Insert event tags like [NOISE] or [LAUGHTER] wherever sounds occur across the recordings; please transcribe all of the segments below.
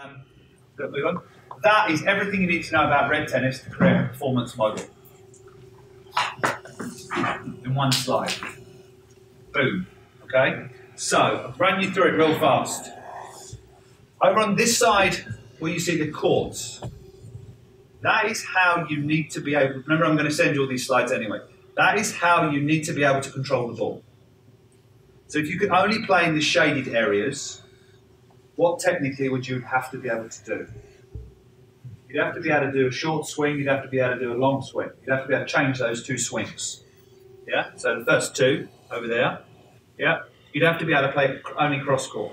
Um. That is everything you need to know about red tennis to create a performance model. In one slide. Boom. Okay? So, I'll run you through it real fast. Over on this side, where you see the courts, that is how you need to be able. Remember, I'm going to send you all these slides anyway. That is how you need to be able to control the ball. So, if you could only play in the shaded areas, what technically would you have to be able to do? You'd have to be able to do a short swing, you'd have to be able to do a long swing. You'd have to be able to change those two swings. Yeah? So the first two over there, yeah? You'd have to be able to play only cross court.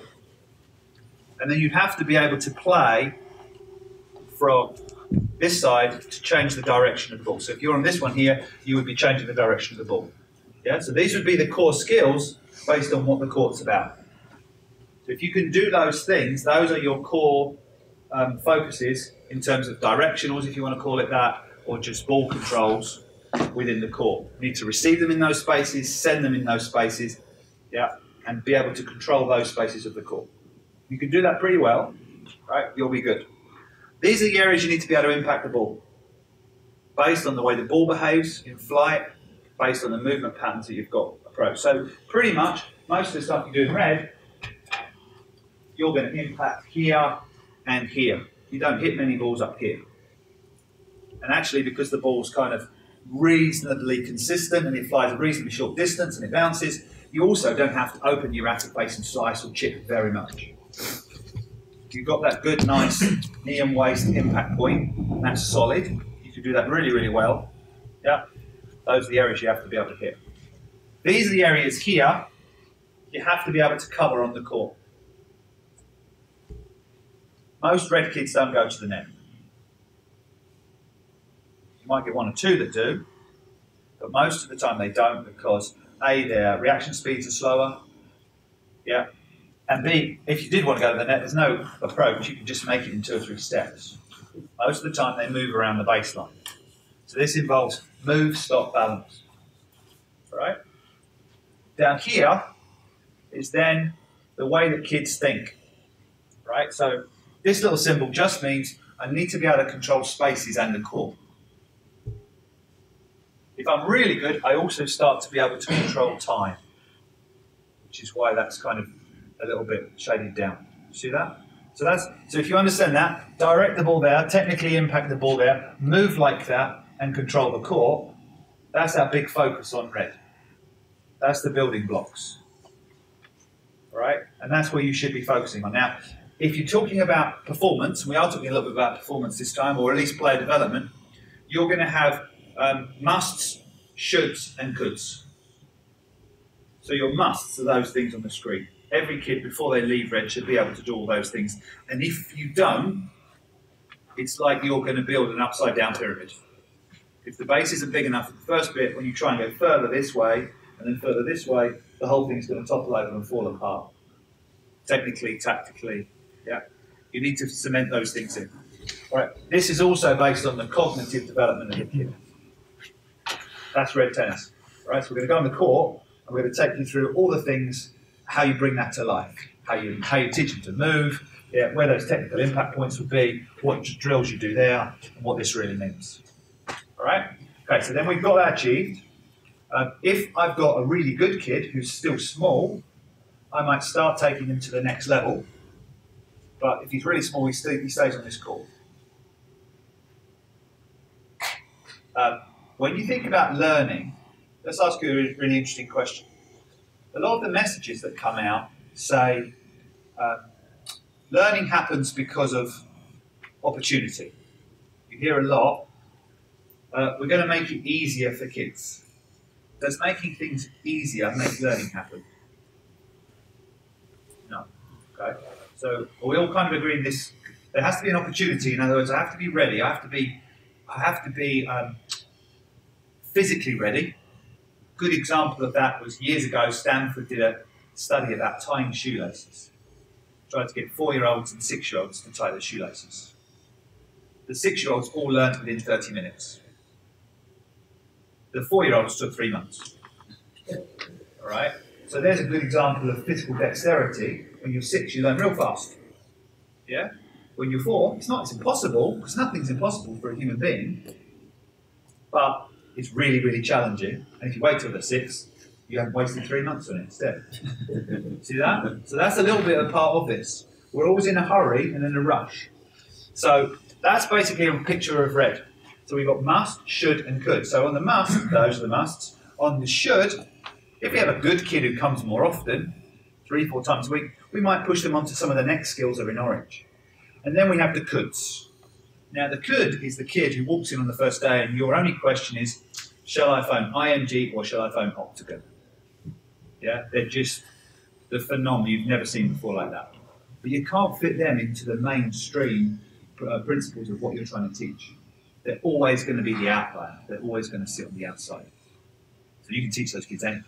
And then you'd have to be able to play from this side to change the direction of the ball. So if you're on this one here, you would be changing the direction of the ball. Yeah? So these would be the core skills based on what the court's about. So if you can do those things, those are your core um, focuses in terms of directionals, if you want to call it that, or just ball controls within the court. You need to receive them in those spaces, send them in those spaces, yeah, and be able to control those spaces of the court. You can do that pretty well, right? You'll be good. These are the areas you need to be able to impact the ball, based on the way the ball behaves in flight, based on the movement patterns that you've got approach. So pretty much most of the stuff you do in red, you're going to impact here and here. You don't hit many balls up here. And actually, because the ball's kind of reasonably consistent and it flies a reasonably short distance and it bounces, you also don't have to open your racket base and slice or chip very much. You've got that good, nice [COUGHS] knee and waist impact point, and that's solid. You can do that really, really well. Yeah, those are the areas you have to be able to hit. These are the areas here you have to be able to cover on the court. Most red kids don't go to the net. You might get one or two that do, but most of the time they don't because A, their reaction speeds are slower, yeah, and B, if you did want to go to the net, there's no approach, you can just make it in two or three steps. Most of the time they move around the baseline. So this involves move, stop, balance. All right? Down here is then the way that kids think. Right? So this little symbol just means I need to be able to control spaces and the core. If I'm really good, I also start to be able to control time, which is why that's kind of a little bit shaded down. See that? So that's so if you understand that, direct the ball there, technically impact the ball there, move like that, and control the core. That's our big focus on red. That's the building blocks. All right? And that's where you should be focusing on. Now, if you're talking about performance, and we are talking a little bit about performance this time, or at least player development, you're going to have um, musts, shoulds, and coulds. So your musts are those things on the screen. Every kid, before they leave Red, should be able to do all those things. And if you don't, it's like you're going to build an upside down pyramid. If the base isn't big enough for the first bit, when you try and go further this way and then further this way, the whole thing's going to topple over and fall apart. Technically, tactically, yeah. You need to cement those things in. All right. This is also based on the cognitive development of the kid. That's red tennis. All right. So we're going to go on the court and we're going to take you through all the things, how you bring that to life, how you how you teach them to move, yeah, where those technical impact points would be, what drills you do there, and what this really means. All right. Okay. So then we've got that achieved. Um, if I've got a really good kid who's still small, I might start taking them to the next level but if he's really small, he, stay, he stays on this call. Um, when you think about learning, let's ask you a really interesting question. A lot of the messages that come out say um, learning happens because of opportunity. You hear a lot. Uh, we're going to make it easier for kids. Does making things easier make learning happen? No. Okay. So we all kind of agree this. There has to be an opportunity. In other words, I have to be ready. I have to be. I have to be um, physically ready. Good example of that was years ago. Stanford did a study about tying shoelaces. Tried to get four-year-olds and six-year-olds to tie their shoelaces. The six-year-olds all learned within 30 minutes. The four-year-olds took three months. All right. So there's a good example of physical dexterity when you're six, you learn real fast. Yeah? when you're four, it's not, it's impossible, because nothing's impossible for a human being, but it's really, really challenging. And if you wait till they're six, you haven't wasted three months on it instead. [LAUGHS] See that? So that's a little bit of a part of this. We're always in a hurry and in a rush. So that's basically a picture of red. So we've got must, should, and could. So on the must, those are the musts. On the should, if we have a good kid who comes more often, three, four times a week, we might push them onto some of the next skills that are in orange. And then we have the coulds. Now, the could is the kid who walks in on the first day, and your only question is, shall I phone IMG or shall I phone Octagon? Yeah, they're just the phenomenon you've never seen before like that. But you can't fit them into the mainstream uh, principles of what you're trying to teach. They're always going to be the outlier. They're always going to sit on the outside. So you can teach those kids anything.